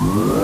Whoa.